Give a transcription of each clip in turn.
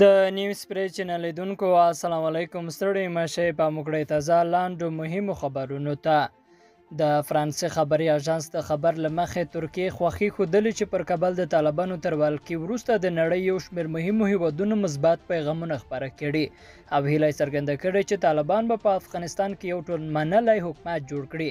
د نیوز پری چینل لیدونکو السلام علیکم ستړي مشه په مکړې تازه لاندو مهمو خبرونو ته د فرانسې خبري اژانس د خبر لمخې ترکیه خوخي خودلې چې پر کابل د طالبانو تر والکي وروسته د نړۍ یو شمېر مهمو هیوادونو مثبت پیغامونه خبره کړي او هیله څرګنده کړې چې طالبان به په افغانستان کې یو ټول منلی حکومت جوړ کړي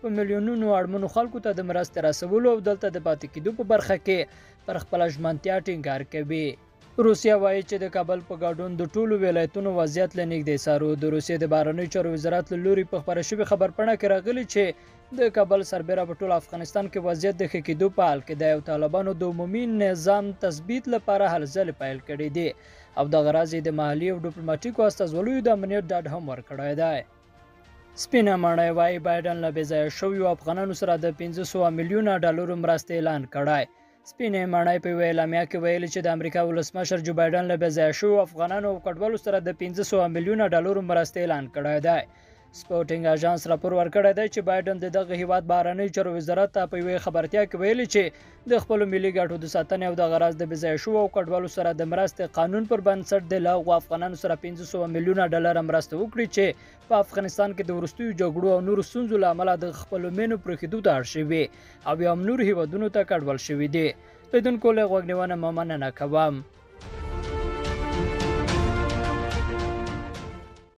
په میلیونونو اړمنو خلکو ته د مرستې رسولو او دلته د پاتې کېدو په برخه کې پر خپله ژمنتیا ټینګار کوي. روسیه وایي چې د کابل په ګډون د ټولو ولایتونو وضعیت له نږدې څارو. د روسیې د بهرنیو چارو وزارت له لوري په خپره شوې خبرپاڼه کې راغلي چې د کابل سربېره په ټول افغانستان کې وضعیت د ښه کېدو په حال کې دی او طالبانو د عمومي نظام تثبیت لپاره هلې ځلې پیل کړې دي او دغه راز یې د محلي او ډیپلوماټیکو استازولیو د امنیت ډاډ هم ورکړی دی. سپینه ماڼۍ وایي بایډن له بېځایه شویو افغانانو سره د 1500 میلیونه ډالرو مرستې اعلان کړی سپینې ماڼۍ په یوه اعلامیه کې ویلي چې د امریکا ولسمشر جو بایډن له بېځایه شویو افغانانو او کډوالو سره د 1500 میلیونه ډالرو مرستې اعلان کړی دی سپورټینګ اژانس راپور ورکړی دی چې بایډن د دغه هیواد بهرنیو چارو وزارت ته په یوې خبرتیا کې ویلي چې د خپلو ملي ګټو د ساتنې او دغه راز د بېځایه شوو او کډوالو سره د مرستې قانون پر بنسټ د له هغو افغانانو سره 1500 میلیونه ډالره مرسته وکړي چې په افغانستان کې د وروستیو جګړو او نورو ستونزو له امله د خپلو مینو پرېښودو ته اړ شوي او یا هم نور هیوادونو ته کډوال شوي دي لیدونکو له غوږ نیونه مه مننه کوم